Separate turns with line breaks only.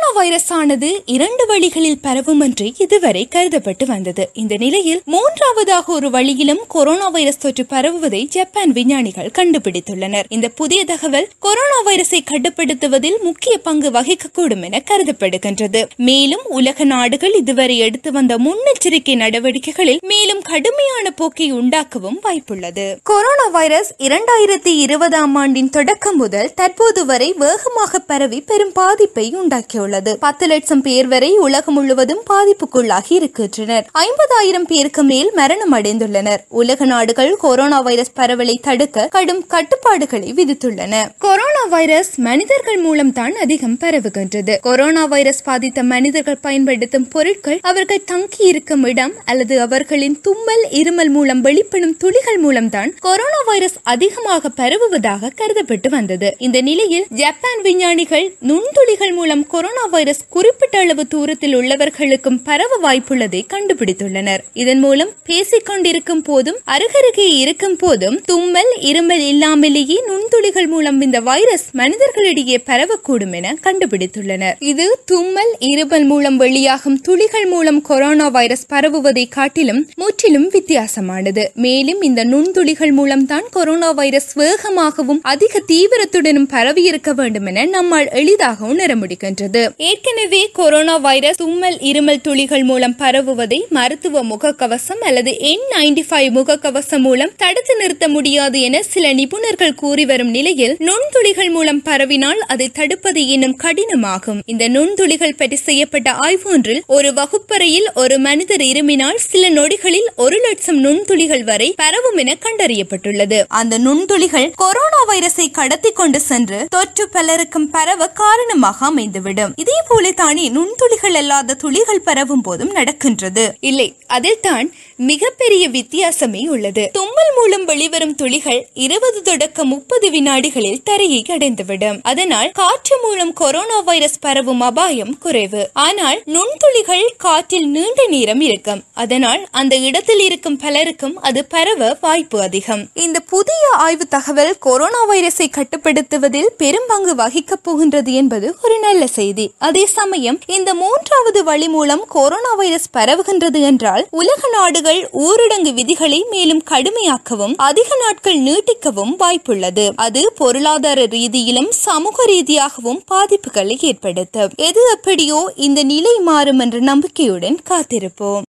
don't வைரஸானது இரண்டு வழிகளில் பரவும் என்று இதுவரை கருதப்பட்டு வந்தது. இந்த நிலையில் மூன்றாவதாக ஒரு வழியிலும் கொரோனா வைரஸ் தொற்று பரவுவதை ஜப்பான் விஞ்ஞானிகள் கண்டுபிடித்துள்ளனர். இந்த புதிய தகவல் கொரோனா வைரஸை கட்டுப்படுத்துவதில் முக்கிய பங்கு வகிக்கக்கூடும் என கருதப்படுகின்றது. மேலும் உலக நாடுகள் இதுவரை எடுத்து வந்த முன்னெச்சரிக்கை நடவடிக்கைகளில் மேலும் கடுமையான போக்கை உண்டாக்கவும் வாய்ப்புள்ளது. கொரோனா வைரஸ் இரண்டாயிரத்தி இருபதாம் ஆண்டின் தொடக்கம் முதல் தற்போது வரை வேகமாக பரவி பெரும் பாதிப்பை உண்டாக்கியுள்ளது. பத்து லட்சம் பேர் வரை உலகம் முழுவதும் பாதிப்புக்குள்ளாகி இருக்கின்றனர். ஐம்பதாயிரம் பேருக்கு மேல் மரணம் அடைந்துள்ளனர். உலக நாடுகள் கொரோனா வைரஸ் பரவலை தடுக்க கடும் கட்டுப்பாடுகளை விதித்துள்ளன. கொரோனா வைரஸ் மனிதர்கள் மூலம் தான் அதிகம் பரவுகின்றது. கொரோனா வைரஸ் பாதித்த மனிதர்கள் பயன்படுத்தும் பொருட்கள் அவர்கள் தங்கி இருக்கும் இடம் அல்லது அவர்களின் தும்மல் இருமல் மூலம் வெளிப்படும் துளிகள் மூலம்தான் கொரோனா வைரஸ் அதிகமாக பரவுவதாக கருதப்பட்டு வந்தது. இந்த நிலையில் ஜப்பான் விஞ்ஞானிகள் நுண்துளிகள் மூலம் கொரோனா வைரஸ் குறிப்பிட்ட அளவு தூரத்தில் உள்ளவர்களுக்கும் பரவ வாய்ப்புள்ளதை கண்டுபிடித்துள்ளனர். இதன் மூலம் பேசிக் கொண்டிருக்கும் போதும் அருகருகே இருக்கும் போதும் தும்மல் இருமல் இல்லாமலேயே நுண்துளிகள் மூலம் இந்த வைரஸ் மனிதர்களிடையே பரவக்கூடும் என கண்டுபிடித்துள்ளனர். இது தும்மல் இருமல் மூலம் வெளியாகும் துளிகள் மூலம் கொரோனா வைரஸ் பரவுவதை காட்டிலும் முற்றிலும் வித்தியாசமானது. மேலும் இந்த நுண்துளிகள் மூலம் தான் கொரோனா வைரஸ் வேகமாகவும் அதிக தீவிரத்துடனும் பரவியிருக்க வேண்டும் என நம்மால் எளிதாக உணர முடிகின்றது. ஏற்கனவே கொரோனா வைரஸ் தும்மல் இருமல் துளிகள் மூலம் பரவுவதை மருத்துவ முகக்கவசம் அல்லது என் நைன்டி ஃபைவ் முகக்கவசம் மூலம் தடுத்து நிறுத்த முடியாது என சில நிபுணர்கள் கூறி வரும் நிலையில் நுண்துளிகள் மூலம் பரவினால் அதை தடுப்பது இன்னும் கடினமாகும். இந்த நுண்துளிகள் பற்றி செய்யப்பட்ட ஆய்வு ஒன்றில் ஒரு வகுப்பறையில் ஒரு மனிதர் இருமினால் சில நொடிகளில் ஒரு லட்சம் நுண்துளிகள் வரை பரவும் என கண்டறியப்பட்டுள்ளது. அந்த நுண்துளிகள் கொரோனா வைரஸை கடத்தி கொண்டு சென்று தொற்று பலருக்கும் பரவ காரணமாக அமைந்துவிடும். இதே போல தானே நுண்துளிகள் அல்லாத துளிகள் பரவும் போதும் நடக்கின்றது. இல்லை அதில் தான் மிகப்பெரிய வித்தியாசமே உள்ளது. தும்மல் மூலம் வெளிவரும் துளிகள் இருபது தொடக்க முப்பது வினாடிகளில் தரையை அடைந்துவிடும் அதனால் காற்று மூலம் கொரோனா வைரஸ் பரவும் அபாயம் குறைவு. ஆனால் நுண்துளிகள் காற்றில் நீண்ட நேரம் இருக்கும். அதனால் அந்த இடத்தில் இருக்கும் பலருக்கும் அது பரவ வாய்ப்பு அதிகம். இந்த புதிய ஆய்வு தகவல் கொரோனா வைரஸை கட்டுப்படுத்துவதில் பெரும் பங்கு வகிக்கப் போகின்றது என்பது ஒரு நல்ல செய்தி. அதே சமயம் இந்த மூன்றாவது வழி மூலம் கொரோனா வைரஸ் பரவுகின்றது என்றால் உலக நாடுகள் ஊரடங்கு விதிகளை மேலும் கடுமையாக்கவும் அதிக நாட்கள் நீட்டிக்கவும் வாய்ப்புள்ளது. அது பொருளாதார ரீதியிலும் சமூக ரீதியாகவும் பாதிப்புகளை ஏற்படுத்தும். எது எப்படியோ இந்த நிலை மாறும் என்ற நம்பிக்கையுடன் காத்திருப்போம்.